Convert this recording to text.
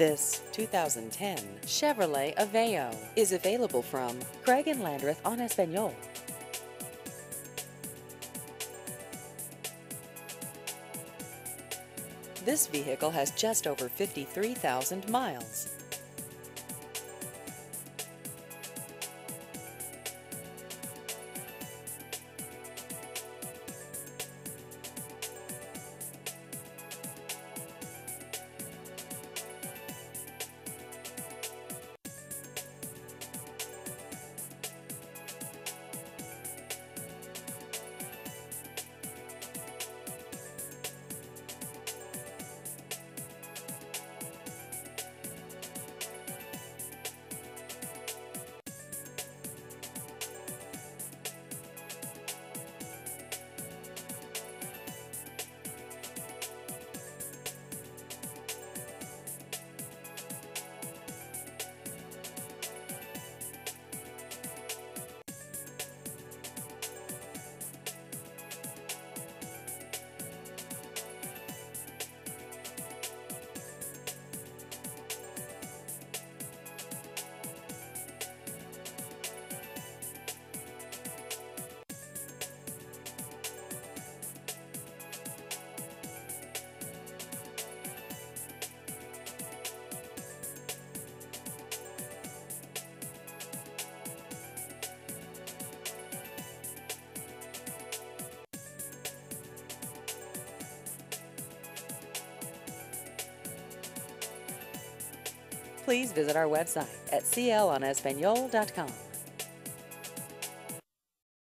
This 2010 Chevrolet Aveo is available from Craig and Landreth En Español. This vehicle has just over 53,000 miles. Please visit our website at clenespanol.com.